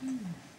Hmm.